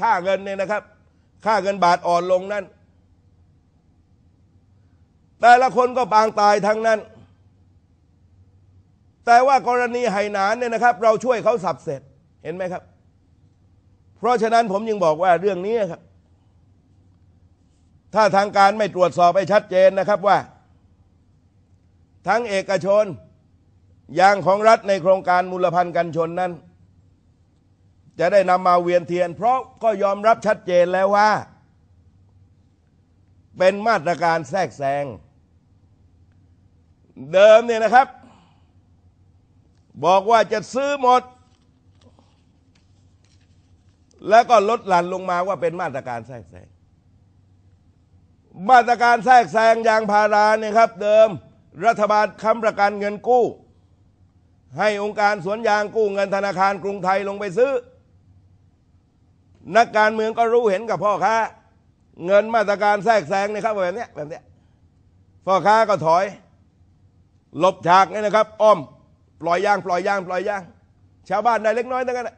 ค่าเงินเนี่ยนะครับ ค่าเงินบาทอ่อนลงนั่น แต่ละคนก็ปางตายทั้งนั้น แต่ว่ากรณีไหหนานเนี่ยนะครับ เราช่วยเขาสับเสร็จเห็นไหมครับ เพราะฉะนั้นผมยังบอกว่าเรื่องนี้ครับ ถ้าทางการไม่ตรวจสอบให้ชัดเจนนะครับว่า ทั้งเอกชนยางของรัฐในโครงการมูลพันธ์กันชนนั้น จะได้นำมาเวียนเทียน เพราะก็ยอมรับชัดเจนแล้วว่า เป็นมาตรการแทรกแซง เดิมเนี่ยนะครับ บอกว่าจะซื้อหมด แล้วก็ลดหลั่นลงมาว่าเป็นมาตรการแทรกแซง มาตรการแทรกแซงยางพาราเนี่ยครับ เดิมรัฐบาลค้ำประกันเงินกู้ให้องค์การสวนยางกู้เงินธนาคารกรุงไทยลงไปซื้อ นักการเมืองก็รู้เห็นกับพ่อค้า เงินมาตรการแทรกแซงนี่ครับแบบนี้แบบนี้พ่อค้าก็ถอย หลบฉากเนี่ยนะครับ อ้อม ปล่อยยาง ปล่อยยาง ปล่อยยาง ชาวบ้านได้เล็กน้อยทั้งนั้น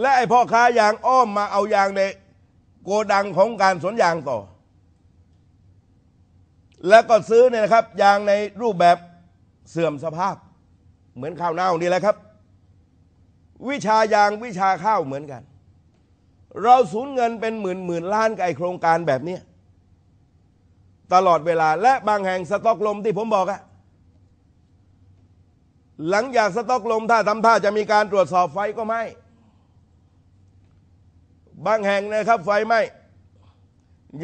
และไอ้พ่อค้ายางอ้อมมาเอายางในโกดังของการสวนยางต่อ แล้วก็ซื้อเนี่ยนะครับ ยางในรูปแบบเสื่อมสภาพ เหมือนข้าวเน่านี่แหละครับ วิชายางวิชาข้าวเหมือนกัน เราสูญเงินเป็นหมื่นหมื่นล้านกับไอโครงการแบบนี้ตลอดเวลาและบางแห่งสต็อกลมที่ผมบอกอะหลังจากสต็อกลมถ้าทำท่าจะมีการตรวจสอบไฟก็ไม่ บางแห่งนะครับไฟไหม้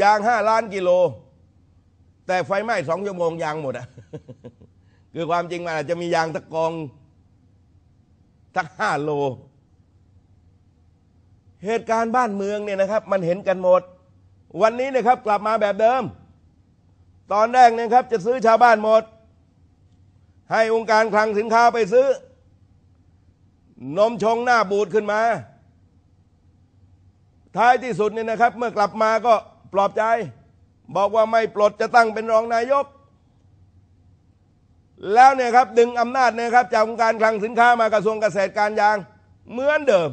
ยางห้าล้านกิโล แต่ไฟไหม้สองชั่วโมงยางหมดอะคือความจริงมันอาจจะมียางตะกอง ทักห้าโล เหตุการณ์บ้านเมืองเนี่ยนะครับ มันเห็นกันหมด วันนี้นะครับกลับมาแบบเดิม ตอนแรกเนี่ยครับ จะซื้อชาวบ้านหมด ให้องค์การคลังสินค้าไปซื้อ นมชงหน้าบูดขึ้นมา ท้ายที่สุดเนี่ยนะครับ เมื่อกลับมาก็ปลอบใจ บอกว่าไม่ปลดจะตั้งเป็นรองนายก แล้วเนี่ยครับดึงอำนาจเนี่ยครับจากองค์การคลังสินค้ามากระทรวงเกษตรการยางเหมือนเดิม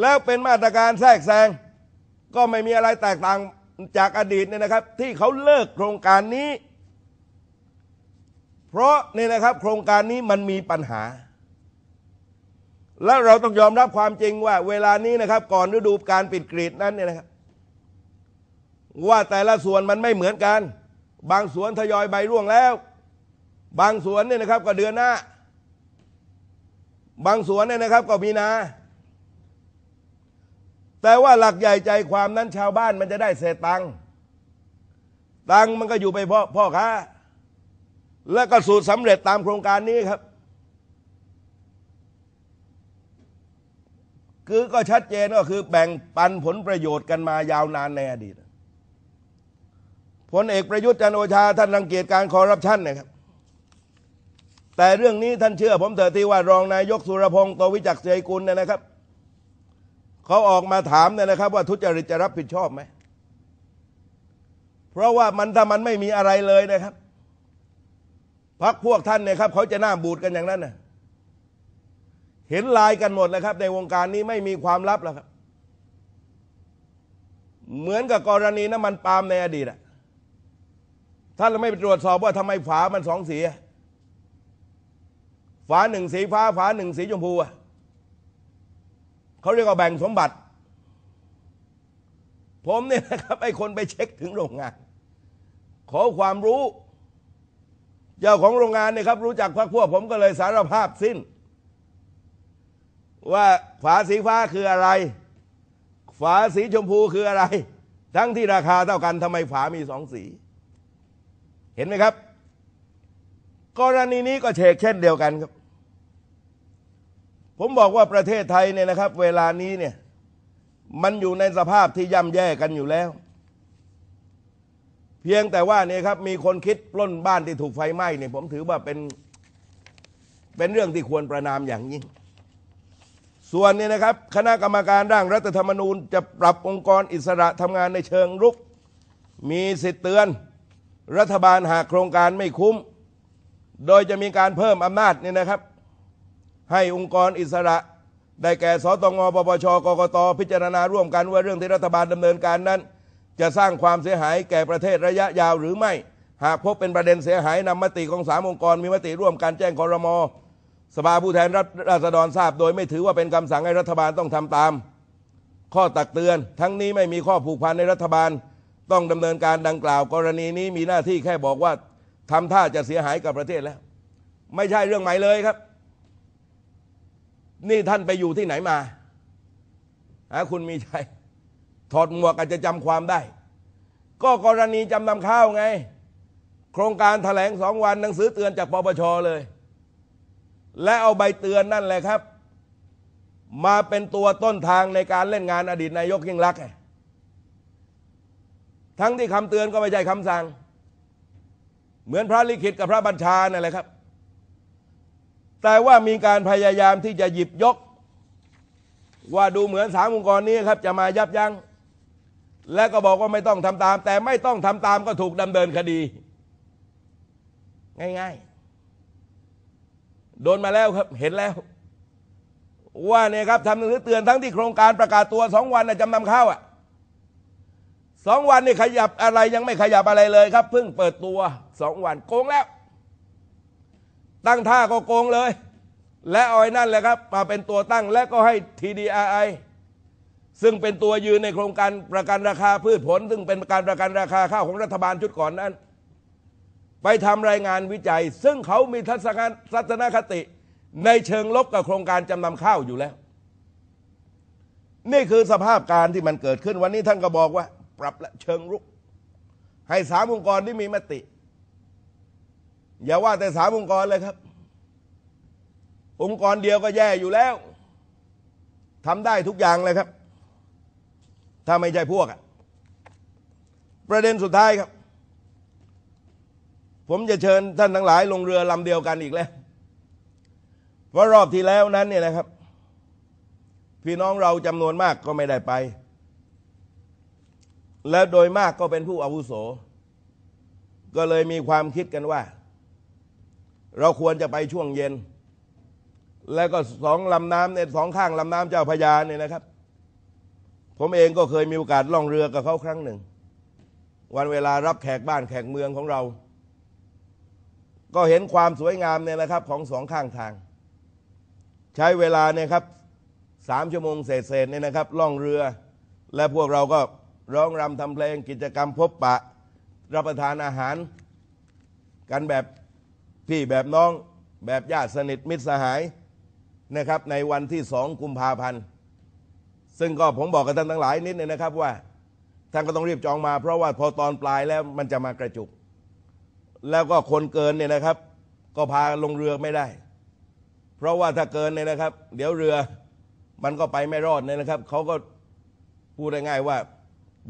แล้วเป็นมาตรการแทรกแซงก็ไม่มีอะไรแตกต่างจากอดีตเนี่ยนะครับ ที่เขาเลิกโครงการนี้ เพราะเนี่ยนะครับ โครงการนี้มันมีปัญหา แล้วเราต้องยอมรับความจริงว่า เวลานี้นะครับ ก่อนฤดูการปิดกรีดนั้นเนี่ยนะครับ ว่าแต่ละส่วนมันไม่เหมือนกัน บางสวนทยอยใบร่วงแล้ว บางสวนเนี่ยนะครับก็เดือนหน้า บางสวนเนี่ยนะครับก็มีนา แต่ว่าหลักใหญ่ใจความนั้นชาวบ้านมันจะได้เศษตังค์ตังค์มันก็อยู่ไปพ่อพ่อค้าและก็สูตรสำเร็จตามโครงการนี้ครับ คือก็ชัดเจนก็คือแบ่งปันผลประโยชน์กันมายาวนานในอดีต พลเอกประยุทธ์จันโอชาท่านรังเกียจการคอร์รัปชันนะครับ แต่เรื่องนี้ท่านเชื่อผมเถอะที่ว่ารองนายกสุรพงศ์โตวิจักษ์เสยกุลเนี่ยนะครับเขาออกมาถามเนี่ยนะครับ ว่าทุจริตจะรับผิดชอบไหมเพราะว่ามันถ้ามันไม่มีอะไรเลยนะครับพักพวกท่านเนี่ยครับเขาจะหน้าบูดกันอย่างนั้นนะเห็นลายกันหมดเลยครับ ในวงการนี้ไม่มีความลับแล้วครับ เหมือนกับกรณีน้ำมันปาล์มในอดีตอะ ถ้าเราไม่ไปตรวจสอบว่าทำไมฝามันสองสี ฝาหนึ่งสีฟ้า ฝาหนึ่งสีชมพูอะเขาเรียกว่าแบ่งสมบัติ ผมเนี่ยนะครับไอ้คนไปเช็คถึงโรงงาน ขอความรู้ เจ้าของโรงงานเนี่ยครับ รู้จักพักพวกผมก็เลยสารภาพสิ้น ว่าฝาสีฟ้าคืออะไร ฝาสีชมพูคืออะไร ทั้งที่ราคาเท่ากันทำไมฝามีสองสี เห็นไหมครับ กรณีนี้ก็เชกเช่นเดียวกันครับ ผมบอกว่าประเทศไทยเนี่ยนะครับ เวลานี้เนี่ยมันอยู่ในสภาพที่ย่ำแย่กันอยู่แล้ว เพียงแต่ว่าเนี่ยครับ มีคนคิดปล้นบ้านที่ถูกไฟไหม้เนี่ยผมถือว่าเป็นเป็นเรื่องที่ควรประนามอย่างยิ่ง ส่วนเนี่ยนะครับ คณะกรรมการร่างรัฐธรรมนูญ จะปรับองค์กรอิสระทำงานในเชิงรุก มีสิทธิ์เตือน รัฐบาลหากโครงการไม่คุ้ม โดยจะมีการเพิ่มอำนาจเนี่ยนะครับ ให้องค์กรอิสระ ได้แก่สตงปปชกกตพิจารณาร่วมกันว่าเรื่องที่รัฐบาลดำเนินการนั้น จะสร้างความเสียหายแก่ประเทศระยะยาวหรือไม่ หากพบเป็นประเด็นเสียหายนำมติของสามองค์กรมีมติร่วมกันแจ้งคอรมอสภาผู้แทนราษฎรทราบ โดยไม่ถือว่าเป็นคำสั่งให้รัฐบาลต้องทำตาม ข้อตักเตือน ทั้งนี้ไม่มีข้อผูกพันในรัฐบาล ต้องดำเนินการดังกล่าว กรณีนี้มีหน้าที่แค่บอกว่าทำท่าจะเสียหายกับประเทศแล้ว ไม่ใช่เรื่องใหม่เลยครับ นี่ท่านไปอยู่ที่ไหนมาหาคุณมีชัยถอดหมวกอาจจะจำความได้ ก็กรณีจำนำข้าวไง โครงการถแถลงสองวันหนังสือเตือนจากปปชเลย และเอาใบเตือนนั่นแหละครับ มาเป็นตัวต้นทางในการเล่นงานอดีตนายกยิ่งรักษณ์ ทั้งที่คำเตือนก็ไม่ใช่คำสั่ง เหมือนพระลิขิตกับพระบัญชานั่นแหละครับ แต่ว่ามีการพยายามที่จะหยิบยก ว่าดูเหมือนสามองค์กรนี้ครับ จะมายับยัง้งและก็บอกว่าไม่ต้องทำตาม แต่ไม่ต้องทำตามก็ถูกดำเนินคดี ง่าย ๆ โดนมาแล้วครับเห็นแล้ว ว่าเนี่ยครับทำหนังสือเตือนทั้งที่โครงการประกาศตัวสองวันนะจำนำข้าวอะ สองวันนี่ขยับอะไรยังไม่ขยับอะไรเลยครับเพิ่งเปิดตัวสองวันโกงแล้ว ตั้งท่าก็โกงเลย และออยนั่นแหละครับ มาเป็นตัวตั้งและก็ให้ TDRI ซึ่งเป็นตัวยืนในโครงการประกันราคาพืชผล ซึ่งเป็นการประกันราคาข้าวของรัฐบาลชุดก่อนนั้น ไปทำรายงานวิจัย ซึ่งเขามีทัศนคติในเชิงลบกับโครงการจำนำข้าวอยู่แล้ว นี่คือสภาพการที่มันเกิดขึ้นวันนี้ท่านก็บอกว่า ปรับและเชิงรุก ให้สามองค์กรที่มีมติ อย่าว่าแต่สามองค์กรเลยครับ องค์กรเดียวก็แย่อยู่แล้วทำได้ทุกอย่างเลยครับ ถ้าไม่ใช่พวกอะประเด็นสุดท้ายครับ ผมจะเชิญท่านทั้งหลายลงเรือลำเดียวกันอีกแล้วเพราะรอบที่แล้วนั้นเนี่ยนะครับ พี่น้องเราจำนวนมากก็ไม่ได้ไป และโดยมากก็เป็นผู้อาวุโส ก็เลยมีความคิดกันว่า เราควรจะไปช่วงเย็น แล้วก็สองลำน้ำเนี่ยสองข้างลำน้ำเจ้าพยาเนี่ยนะครับ ผมเองก็เคยมีโอกาสล่องเรือกับเขาครั้งหนึ่ง วันเวลารับแขกบ้านแขกเมืองของเรา ก็เห็นความสวยงามเนี่ยนะครับของสองข้างทาง ใช้เวลาเนี่ยครับสามชั่วโมงเศษๆเนี่ยนะครับ ล่องเรือ และพวกเราก็ ร้องรำทำเพลงกิจกรรมพบปะ รับประทานอาหาร กันแบบพี่แบบน้องแบบญาติสนิทมิตรสหายนะครับในวันที่สองกุมภาพันธ์ ซึ่งก็ผมบอกกับท่านทั้งหลายนิดนึงนะครับว่าท่านก็ต้องรีบจองมา เพราะว่าพอตอนปลายแล้วมันจะมากระจุก แล้วก็คนเกินเนี่ยนะครับ ก็พาลงเรือไม่ได้ เพราะว่าถ้าเกินเนี่ยนะครับ เดี๋ยวเรือมันก็ไปไม่รอดเนี่ยนะครับเขาก็พูดง่ายๆว่า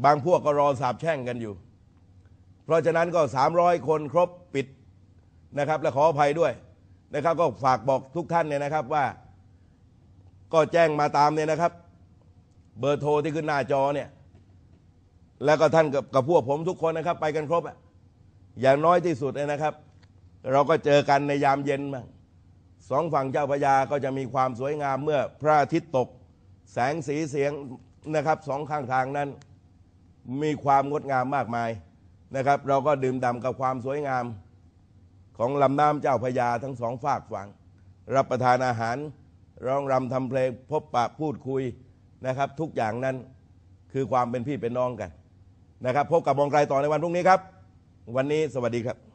บางพวกก็รอสาบแช่งกันอยู่ เพราะฉะนั้นก็สามร้อยคนครบปิดนะครับ และขออภัยด้วยนะครับ ก็ฝากบอกทุกท่านเนี่ยนะครับว่า ก็แจ้งมาตามเนี่ยนะครับ เบอร์โทรที่ขึ้นหน้าจอเนี่ย แล้วก็ท่านกับกับพวกผมทุกคนนะครับ ไปกันครบอะอย่างน้อยที่สุดเลยนะครับ เราก็เจอกันในยามเย็นบ้างสองฝั่งเจ้าพระยาก็จะมีความสวยงามเมื่อพระอาทิตย์ตก แสงสีเสียงนะครับสองข้างทางนั้น มีความงดงามมากมายนะครับ เราก็ดื่มด่ำกับความสวยงามของลำน้ำเจ้าพระยาทั้งสองฝากฝั่ง รับประทานอาหาร ร้องรำทำเพลงพบปะพูดคุยนะครับ ทุกอย่างนั้นคือความเป็นพี่เป็นน้องกันนะครับ พบกับมองไกลต่อในวันพรุ่งนี้ครับ วันนี้สวัสดีครับ